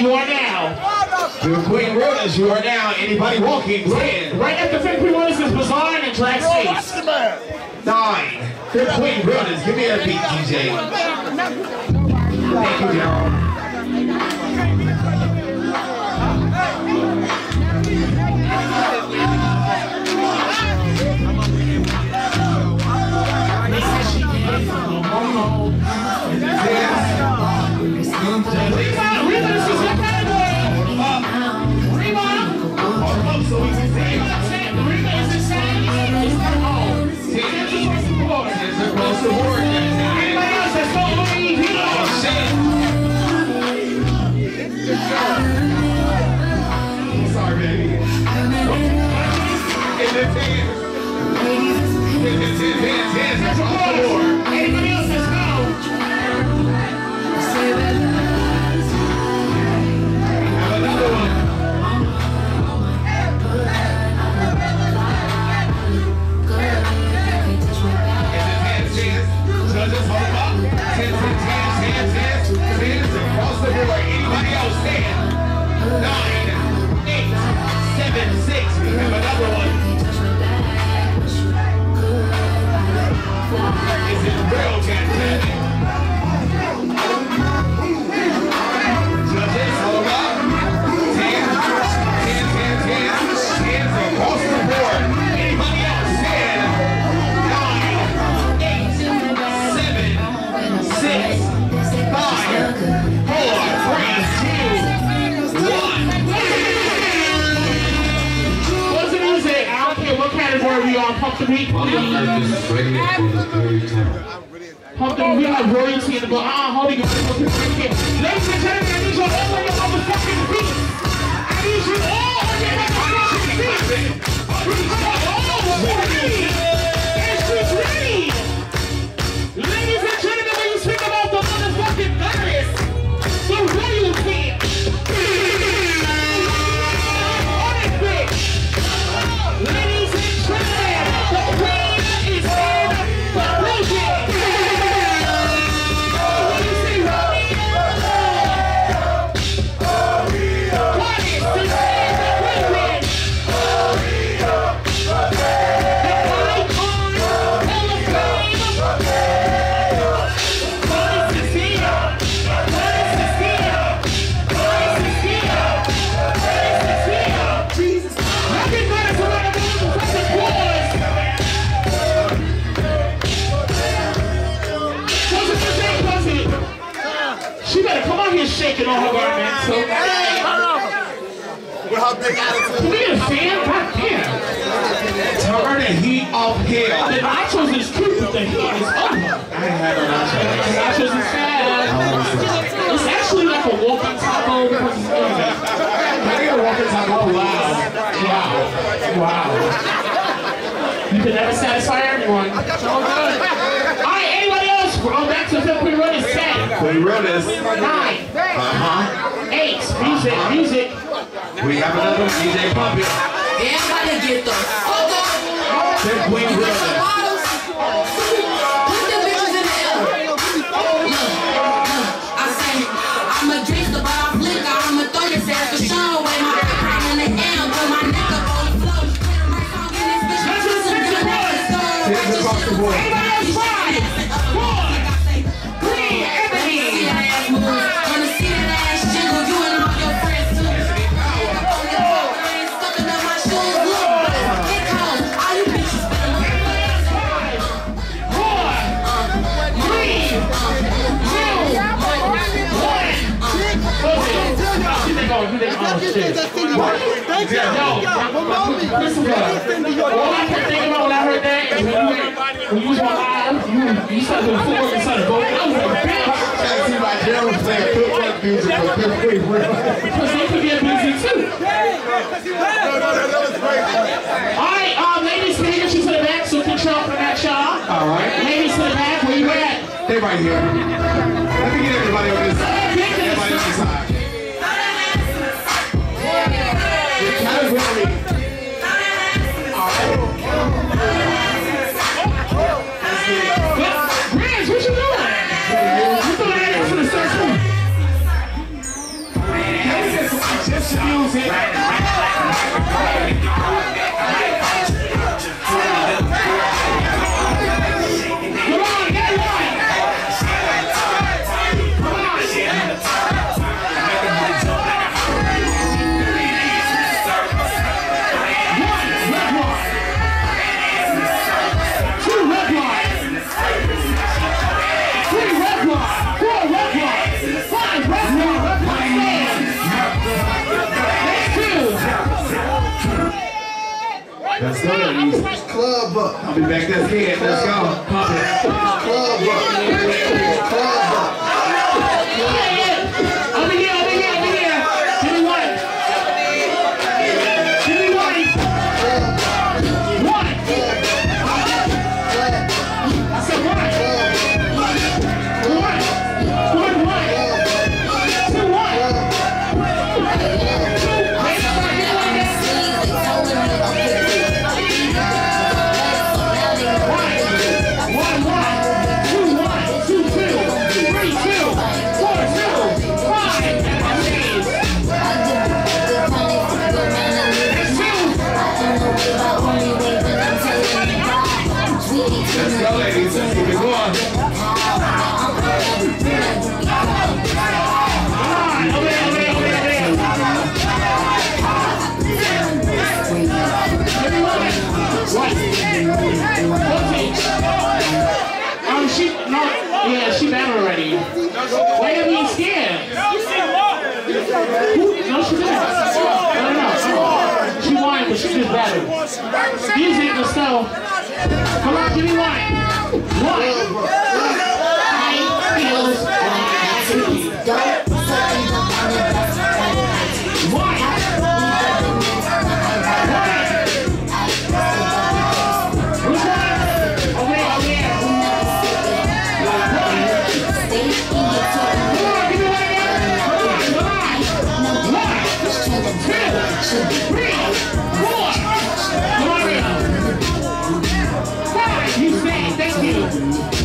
you are now. To Queen Rodas, you are now. Anybody walking, 10. Right after Femme Queen Rodas is Bazaar and Drag Space. 9. To Queen Rodas, give me a beat, DJ. Thank you, Gerald. Stand? What category we are. Pump the beat, Mother please. Earth is ready for this very time. Pump the We have royalty in the book. Ah, hold it. Ladies and gentlemen, I need you all on your motherfucking feet. I need you all on your motherfucking feet. She better come out here shaking on her garment. So, With her big attitude. can we get a fan? God damn. Turn the heat uphill. The nachos is cute, but the heat is over. I had a The nachos is fast. It's actually like a walking taco because it's good. Can I get a walking taco? Wow. Wow. Wow. You can never satisfy everyone. Alright, anybody else? We're on back to Femme Queen Run is set. We wrote this. Nine, Uh-huh. eight, music, music. We have another one, DJ Puppy. Everybody get the fuck up. Then Queen Get keep it going. Shit. Thank you. Yo, listen to All I can think about when I heard that is when you, went- when you was on live, you, you started doing footwork and started going. I was like, bitch. Gotta see my Gerald playing footwork music for Femme Queen Rodas. Because they could get busy too. No, no, no, that was great. All right, um, ladies, can you get you to the back so we can show up for that, y'all? All right. Ladies to the back, where you at? They right here. Let me get everybody on this side. Everybody on this side. music. Next two. Let's go. Club up. I'll be back this kid. Let's go. Pump it. Club up. Club up. Why are you being scared? Who? No, she didn't. No, no, no. She won, but she did better. Music, let's go. Come on, give me one. One. Thank you.